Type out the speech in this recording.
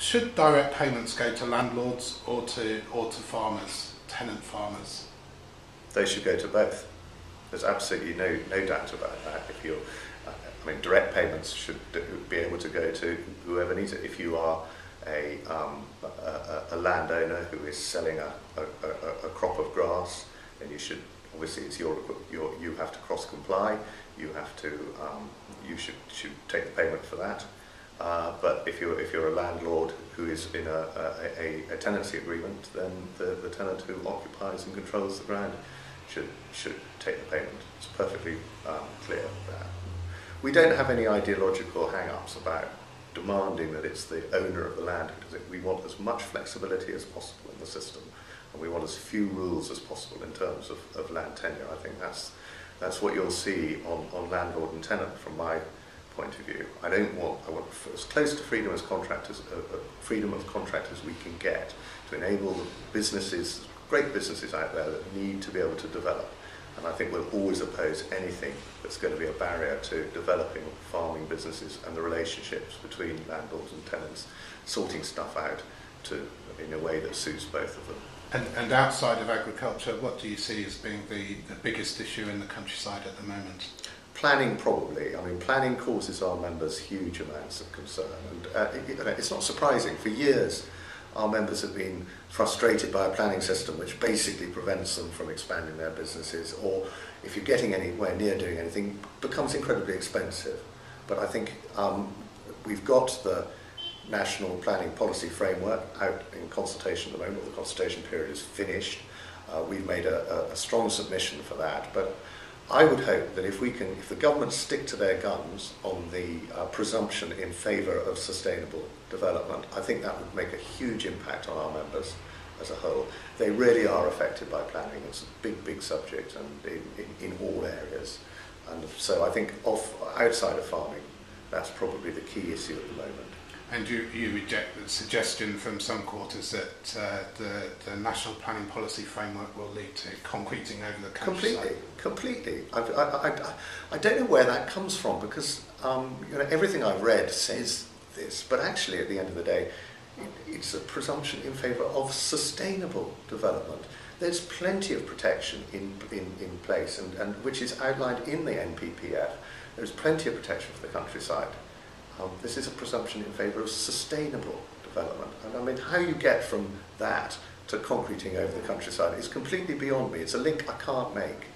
should direct payments go to landlords or to or to farmers, tenant farmers? They should go to both. There's absolutely no no doubt about that. If you're, I mean, direct payments should be able to go to whoever needs it. If you are a, um, a, a, landowner who is selling a, a, crop of grass, then you should obviously it's your, your you have to cross comply. You have to um, you should should take the payment for that. Uh, but if you're, if you're a landlord who is in a, a, a, tenancy agreement, then the, the tenant who occupies and controls the ground should, should take the payment. It's perfectly um, clear that. We don't have any ideological hang-ups about demanding that it's the owner of the land because we want as much flexibility as possible in the system and we want as few rules as possible in terms of, of land tenure. I think that's, that's what you'll see on, on landlord and tenant from my point of view. I don't want, I want as close to freedom as contractors, uh, uh, freedom of contract as we can get to enable the businesses, great businesses out there that need to be able to develop. And I think we'll always oppose anything that's going to be a barrier to developing farming businesses and the relationships between landlords and tenants, sorting stuff out to, in a way that suits both of them. And, and outside of agriculture, what do you see as being the, the biggest issue in the countryside at the moment? Planning probably. I mean, planning causes our members huge amounts of concern. And uh, it, it's not surprising. For years, our members have been frustrated by a planning system which basically prevents them from expanding their businesses or if you're getting anywhere near doing anything, becomes incredibly expensive. But I think um, we've got the national planning policy framework out in consultation at the moment. The consultation period is finished. Uh, we've made a, a, a strong submission for that. But I would hope that if we can, if the government stick to their guns on the uh, presumption in favour of sustainable development, I think that would make a huge impact on our members as a whole. They really are affected by planning. It's a big, big subject and in, in, in all areas. And so I think off, outside of farming, that's probably the key issue at the moment. And you, reject the suggestion from some quarters that uh, the, the national planning policy framework will lead to concreting over the countryside? Completely, completely. I, I, I, I don't know where that comes from because um, you know, everything I've read says this, but actually at the end of the day, it, it's a presumption in favour of sustainable development. There's plenty of protection in, in, in place, and, and which is outlined in the NPPF. There's plenty of protection for the countryside. Um, this is a presumption in favour of sustainable development. And I mean, how you get from that to concreting over the countryside is completely beyond me. It's a link I can't make.